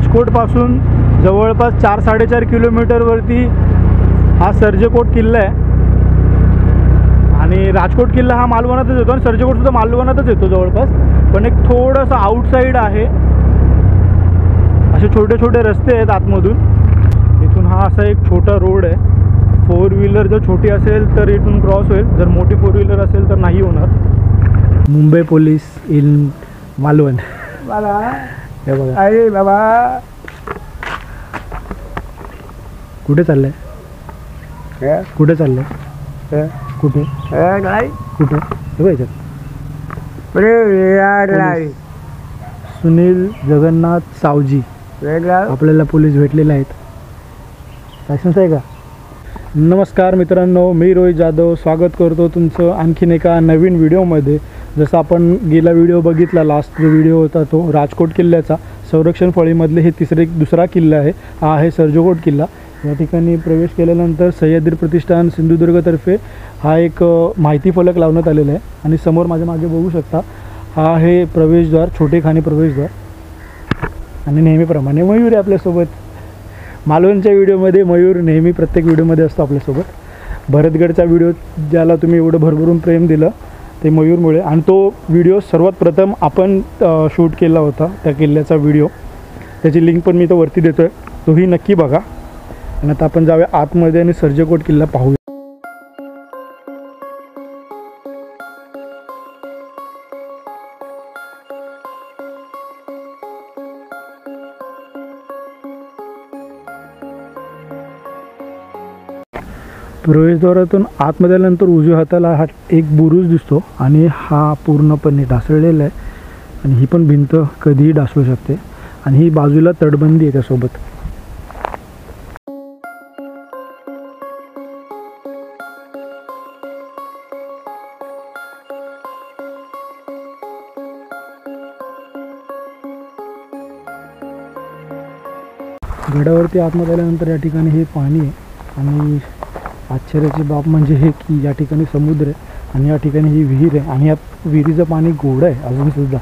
राजकोटपासून जवळपास चार साडेचार किलोमीटरवरती हा सर्जेकोट किल्ला आहे. आणि राजकोट किल्ला हा मालवणातच येतो आणि सर्जेकोटसुद्धा मालवणातच येतो जवळपास. पण एक थोडंसं आउटसाईड आहे. असे छोटे छोटे रस्ते आहेत आतमधून. इथून हा असा एक छोटा रोड आहे. फोर व्हीलर जर छोटी असेल तर इथून क्रॉस होईल. जर मोठी फोर व्हीलर असेल तर नाही होणार. Mumbai police in Malvan. मला हे बघा. अरे बाबा. कुठे चाललंय? हे, कुठे चाललंय? हे, कुठे? हे कुठे? हे बघ अरे यार नाही. सुनील जगन्नाथ सावजी. वेगळा. आपल्याला पोलीस भेटलेले आहेत. लायसन्स आहे का? नमस्कार मित्रांनो मी रोहित जाधव. स्वागत करतो तुमचं आणखीन एका नवीन व्हिडिओमध्ये जसं आपण गेला व्हिडिओ बघितला लास्ट जो व्हिडिओ होता तो राजकोट किल्ल्याचा संरक्षण फळीमधले हे तिसरे दुसरा किल्ला आहे. हा आहे सर्जोकोट किल्ला. या ठिकाणी प्रवेश केल्यानंतर सह्याद्री प्रतिष्ठान सिंधुदुर्गतर्फे हा एक माहिती फलक लावण्यात आलेला आहे. आणि समोर माझ्या मागे बघू शकता हा आहे प्रवेशद्वार छोटेखाने प्रवेशद्वार. आणि नेहमीप्रमाणे मयूर आहे आपल्यासोबत. मालवणच्या व्हिडिओमध्ये मयूर नेहमी प्रत्येक व्हिडिओमध्ये असतो आपल्यासोबत. भरतगडचा व्हिडिओ ज्याला तुम्ही एवढं भरभरून प्रेम दिलं ते मयूरमुळे. आणि तो व्हिडिओ सर्वात प्रथम आपण शूट केला होता त्या किल्ल्याचा व्हिडिओ त्याची लिंक पण मी तो वरती देतो आहे तोही नक्की बघा. आणि आता आपण जाऊया आतमध्ये आणि सर्जकोट किल्ला पाहूया. प्रवेशद्वारातून आतमध्ये आल्यानंतर उजव्या हाताला हा एक बुरुज दिसतो आणि हा पूर्णपणे ढासळलेला आहे. आणि ही पण भिंत कधीही ढासळू शकते. आणि ही बाजूला तटबंदी आहे त्यासोबत. गडावरती आतमध्ये आल्यानंतर या ठिकाणी हे पाणी आहे. आणि आश्चर्याची बाब म्हणजे हे की या ठिकाणी समुद्र आहे आणि या ठिकाणी ही विहीर आहे आणि या विहिरीचं पाणी गोड आहे अजूनसुद्धा.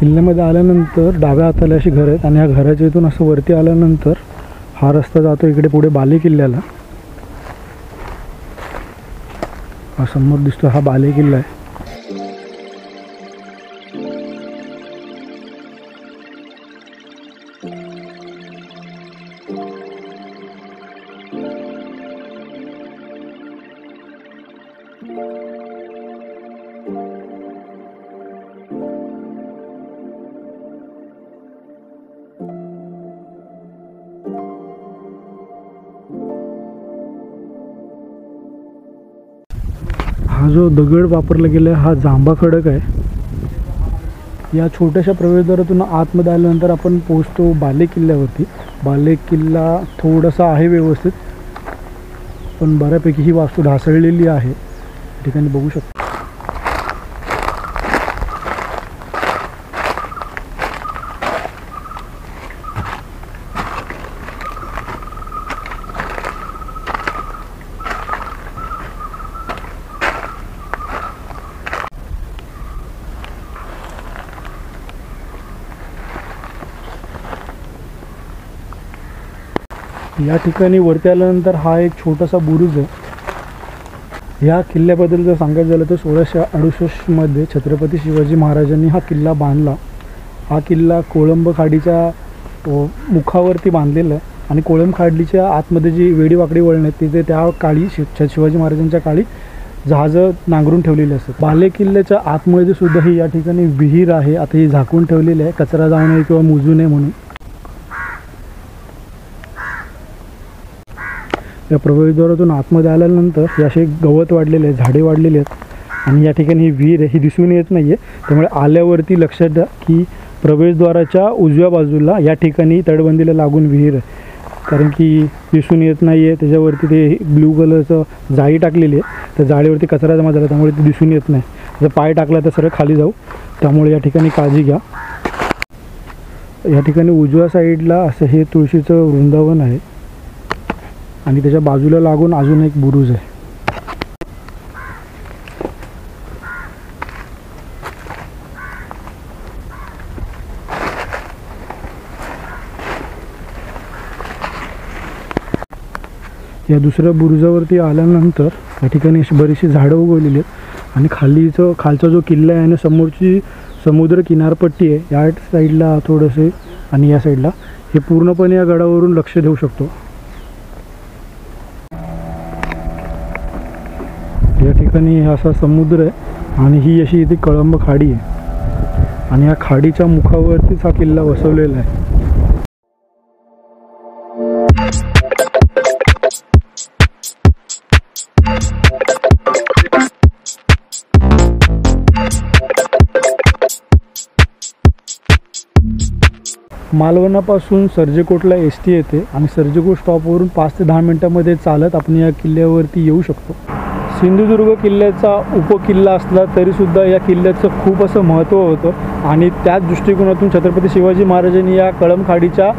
किल्ल्यामध्ये आल्यानंतर डाव्या हाताला अशी घर आहेत आणि ह्या घराच्या इथून असं वरती आल्यानंतर हा रस्ता जातो इकडे पुढे बाले किल्ल्याला. हा समोर दिसतो हा बाले किल्ला आहे. हा जो दगड वापरला गेला आहे हा जांभा खडक आहे. या छोट्याशा प्रवेशद्वारातून आतमध्ये आल्यानंतर आपण पोहोचतो बाले किल्ल्यावरती बाले किल्ला थोडासा आहे व्यवस्थित पण बऱ्यापैकी ही वास्तू ढासळलेली आहे. ठिकाणी बघू शकतो. या ठिकाणी वरती आल्यानंतर हा एक छोटासा बुरुज आहे. या किल्ल्याबद्दल जर सांगायचं झालं तर सोळाशे अडुसष्टमध्ये छत्रपती शिवाजी महाराजांनी हा किल्ला बांधला. हा किल्ला कोळंब खाडीच्या मुखावरती बांधलेला आहे. आणि कोळंब खाडीच्या आतमध्ये जी वेडीवाकडी वळण आहेत तिथे त्या काळी शि शिवाजी महाराजांच्या काळी जहाजं नांगरून ठेवलेली असतात. बाले किल्ल्याच्या आतमध्ये सुद्धा ही या ठिकाणी विहीर आहे. आता ही झाकून ठेवलेली आहे. कचरा जाऊ नये किंवा मुजू नये म्हणून. या प्रवेशद्वारातून आतमध्ये आल्यानंतर हे असे गवत वाढलेले आहे झाडे वाढलेले आहेत. आणि या ठिकाणी ही विहीर आहे ही दिसून येत नाही आहे त्यामुळे आल्यावरती लक्षात द्या की प्रवेशद्वाराच्या उजव्या बाजूला या ठिकाणी तटबंदीला लागून विहीर आहे. कारण की दिसून येत नाही आहे त्याच्यावरती ते ब्ल्यू कलरचं जाळी टाकलेली आहे. त्या जाळीवरती कचरा जमा झाला त्यामुळे ते दिसून येत नाही. जर पाय टाकला तर सरळ खाली जाऊ. त्यामुळे या ठिकाणी काळजी घ्या. या ठिकाणी उजव्या साईडला असं हे तुळशीचं वृंदावन आहे. आणि त्याच्या बाजूला लागून अजून एक बुरुज आहे. या दुसऱ्या बुरुजावरती आल्यानंतर या ठिकाणी अशी बरीचशी झाडं उगवलेली आहेत. आणि खालीचं खालचा जो किल्ला आहे आणि समोरची समुद्र किनारपट्टी आहे या साईडला थोडंसे आणि या साईडला हे पूर्णपणे या गडावरून लक्ष देऊ शकतो. या ठिकाणी असा समुद्र आहे आणि ही अशी इथे कळंब खाडी आहे. आणि या खाडीच्या मुखावरतीच हा किल्ला वसवलेला आहे. मालवणापासून सर्जेकोटला एस टी येते आणि सर्जेकोट स्टॉपवरून पाच ते दहा मिनटामध्ये चालत आपण या किल्ल्यावरती येऊ शकतो. सिंधुदुर्ग किल्ल्याचा उपकिल्ला असला तरीसुद्धा या किल्ल्याचं खूप असं महत्त्व होतं. आणि त्याच दृष्टिकोनातून छत्रपती शिवाजी महाराजांनी या कळमखाडीच्या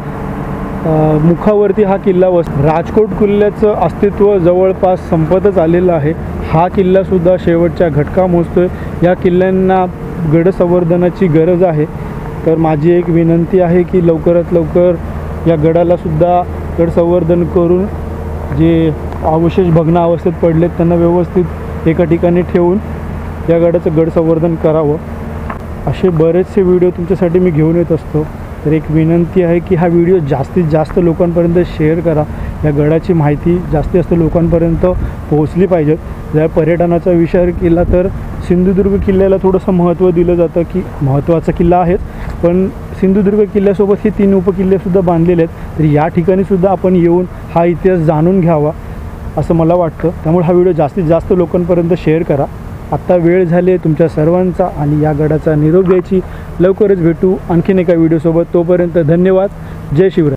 मुखावरती हा किल्ला वस राजकोट किल्ल्याचं अस्तित्व जवळपास संपतच आलेलं आहे. हा किल्लासुद्धा शेवटच्या घटका मोजतोय. या किल्ल्यांना गडसंवर्धनाची गरज आहे. तर माझी एक विनंती आहे की लवकरात लवकर या गडालासुद्धा गडसंवर्धन करून जे अवशेष भग्न अवस्थेत पडलेत त्यांना व्यवस्थित एका ठिकाणी ठेवून या गडाचं गड संवर्धन करावं. असे बरेचसे व्हिडिओ तुमच्यासाठी मी घेऊन येत असतो. तर एक विनंती आहे की हा व्हिडिओ जास्तीत जास्त लोकांपर्यंत शेअर करा. या गडाची माहिती जास्तीत जास्त लोकांपर्यंत पोहोचली पाहिजे. जर पर्यटनाचा विचार केला तर सिंधुदुर्ग किल्ल्याला थोडंसं महत्त्व दिलं जातं की महत्त्वाचा किल्ला आहेच पण सिंधुदुर्ग किल्ल्यासोबत हे तीन उपकिल्लेसुद्धा बांधलेले आहेत. तर या ठिकाणीसुद्धा आपण येऊन हा इतिहास जाणून घ्यावा. असं मला वाटतं. त्यामुळे हा व्हिडिओ जास्तीत जास्त लोकांपर्यंत शेअर करा. आत्ता वेळ झाली आहे तुमच्या सर्वांचा आणि या गडाचा निरोप घ्यायची. लवकरच भेटू आणखीन एका व्हिडिओसोबत. तोपर्यंत धन्यवाद. जय शिवराय.